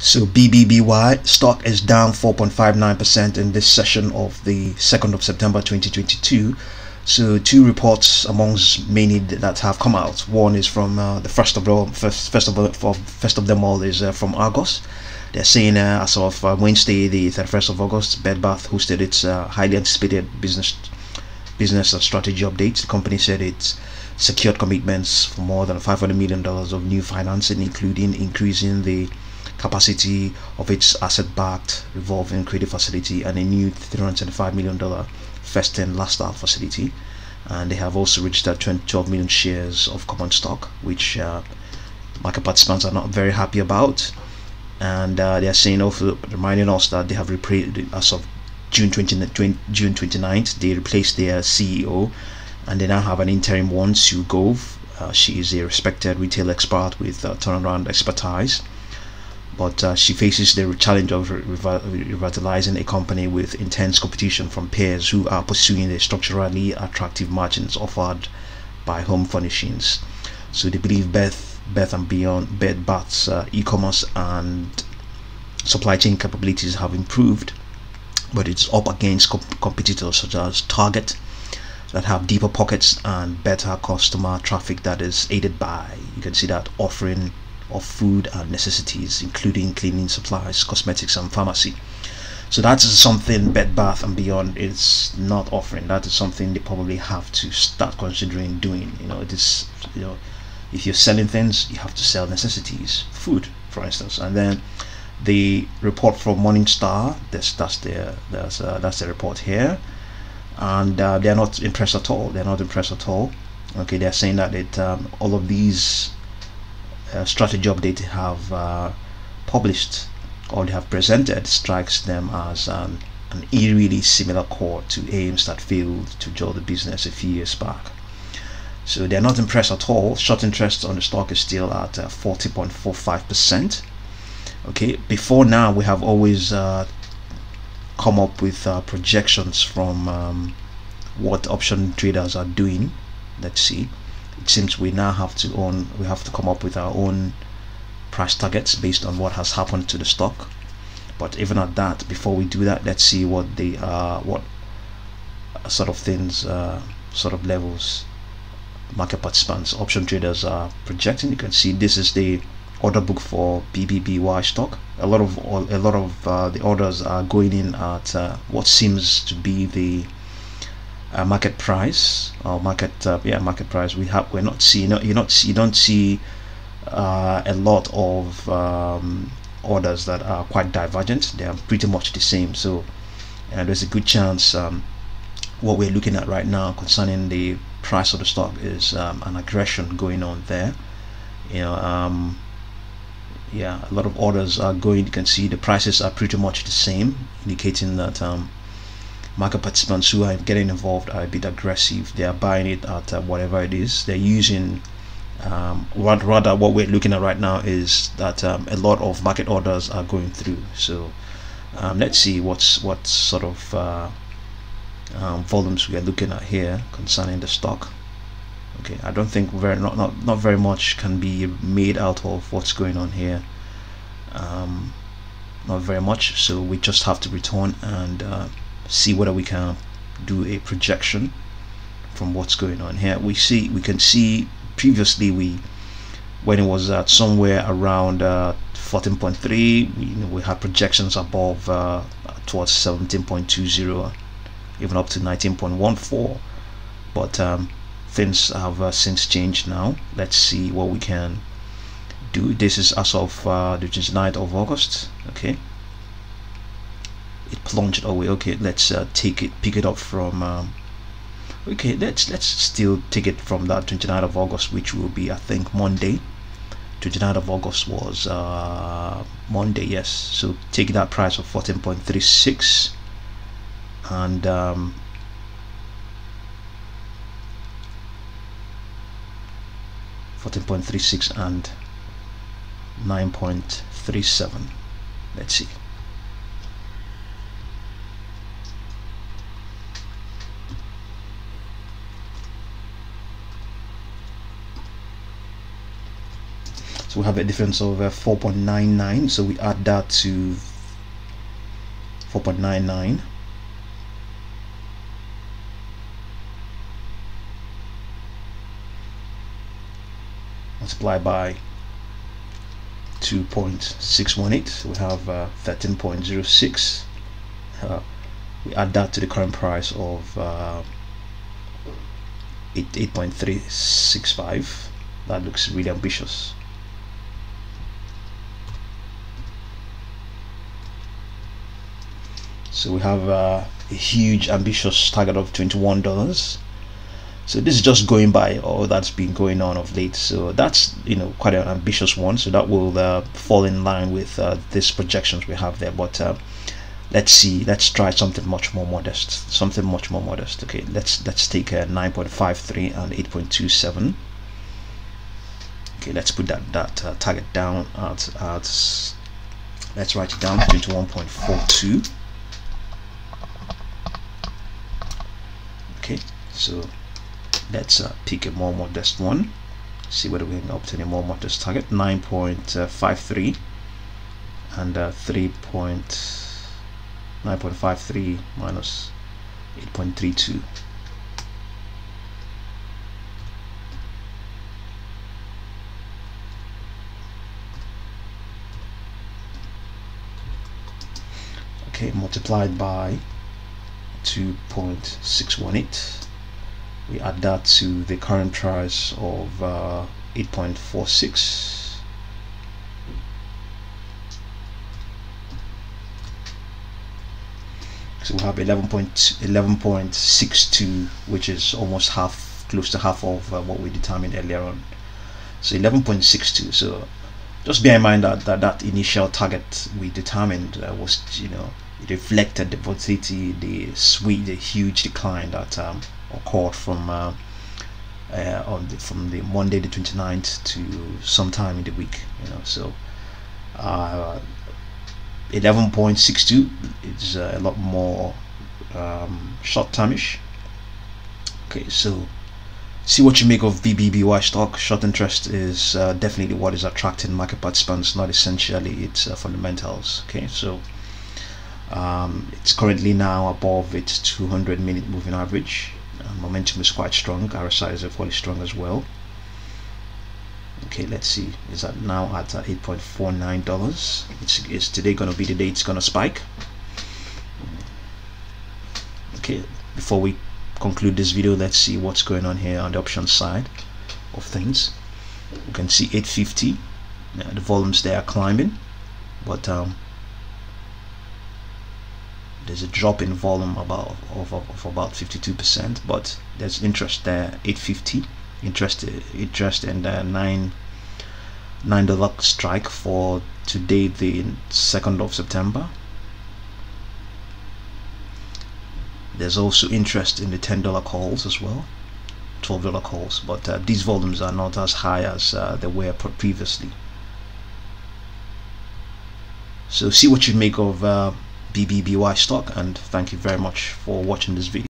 So BBBY stock is down 4.59% in this session of the 2nd of September 2022. So two reports amongst many that have come out. One is from uh, the first of all, first, first of all, first of them all is uh, from Argus. They're saying uh, as of uh, Wednesday, the 31st of August, Bed Bath hosted its uh, highly anticipated business business strategy update. The company said it's secured commitments for more than 500 million dollars of new financing, including increasing the capacity of its asset-backed revolving credit facility and a new 375 million dollar first and last out facility. And they have also registered 12 million shares of common stock which uh, market participants are not very happy about. And uh, they are saying also reminding us that they have replaced as of June 20, 20, June 29th they replaced their CEO and they now have an interim one Sue Gove. Uh, she is a respected retail expert with uh, turnaround expertise but uh, she faces the challenge of revitalizing a company with intense competition from peers who are pursuing the structurally attractive margins offered by home furnishings. So they believe Beth, Beth and Beyond, Bed Bath's uh, e-commerce and supply chain capabilities have improved, but it's up against comp competitors such as Target that have deeper pockets and better customer traffic that is aided by, you can see that offering of food and necessities, including cleaning supplies, cosmetics, and pharmacy. So that is something Bed Bath and Beyond is not offering. That is something they probably have to start considering doing. You know, it is you know, if you're selling things, you have to sell necessities, food, for instance, and then the report from Morningstar. That's that's the that's uh, that's the report here, and uh, they're not impressed at all. They're not impressed at all. Okay, they're saying that it um, all of these uh, strategy update have uh, published or they have presented strikes them as an, an eerily similar core to aims that failed to join the business a few years back. So they're not impressed at all. Short interest on the stock is still at 40.45%. Uh, okay, before now we have always uh, come up with uh, projections from um, what option traders are doing. Let's see it seems we now have to own we have to come up with our own price targets based on what has happened to the stock. But even at that before we do that let's see what the uh, what sort of things uh, sort of levels market participants option traders are projecting. You can see this is the order book for BBBY stock. A lot of a lot of uh, the orders are going in at uh, what seems to be the uh, market price or market uh, yeah market price. We have we're not seeing you not you don't see uh, a lot of um, orders that are quite divergent. They are pretty much the same. So there's a good chance um, what we're looking at right now concerning the price of the stock is um, an aggression going on there. You know um, yeah a lot of orders are going you can see the prices are pretty much the same indicating that um, market participants who are getting involved are a bit aggressive. They are buying it at uh, whatever it is. They're using um, rather what we're looking at right now is that um, a lot of market orders are going through. So um, let's see what's what sort of uh, um, volumes we are looking at here concerning the stock. Okay I don't think very not, not not very much can be made out of what's going on here. Um, not very much. So we just have to return and uh, see whether we can do a projection from what's going on here. We see we can see previously we when it was at somewhere around uh, 14.3 we, you know, we had projections above uh, towards 17.20 even up to 19.14 but um, things have uh, since changed now. Let's see what we can do. This is as of uh, the 29th of August okay it away okay let's uh, take it pick it up from um, okay let's let's still take it from that 29th of August which will be I think Monday 29th of August was uh, Monday yes so take that price of 14.36 and um, Fourteen point three six and nine point three seven. Let's see. We have a difference of uh, 4.99 so we add that to 4.99 multiply by 2.618 so we have uh, 13.06 uh, we add that to the current price of uh, 8.365 that looks really ambitious so we have uh, a huge ambitious target of $21 so this is just going by all that's been going on of late. So that's you know quite an ambitious one. So that will uh, fall in line with uh, these projections we have there. But uh, let's see. Let's try something much more modest. Something much more modest. Okay let's let's take a 9.53 and 8.27 okay let's put that that uh, target down at, at let's write it down 21.42 okay so let's uh, pick a more modest one. See whether we can obtain a more modest target. 9.53 and uh, 3. 9.53 minus 8.32 okay multiplied by 2.618 we add that to the current price of uh, 8.46 so we have 11.11.62 which is almost half close to half of uh, what we determined earlier on. So 11.62 so just bear in mind that that, that initial target we determined uh, was you know it reflected the volatility the sweet the huge decline that um, occurred from uh, uh, on the, from the Monday the 29th to sometime in the week you know so uh, 11.62 is a lot more um, short termish okay so see what you make of BBBY stock. Short interest is uh, definitely what is attracting market participants not essentially its uh, fundamentals. Okay so um, it's currently now above its 200 minute moving average uh, momentum is quite strong. RSI is quite strong as well. Okay let's see. Is that now at uh, 8.49 dollars? It's, it's today gonna be the day it's gonna spike? Okay before we conclude this video let's see what's going on here on the option side of things. You can see 850 yeah, the volumes there are climbing but um, there's a drop in volume about of, of about 52% but there's interest there 850 interest interest in the nine nine dollar strike for today the 2nd of September. There's also interest in the $10 calls as well $12 calls but uh, these volumes are not as high as uh, they were previously. So see what you make of uh, BBBY stock and thank you very much for watching this video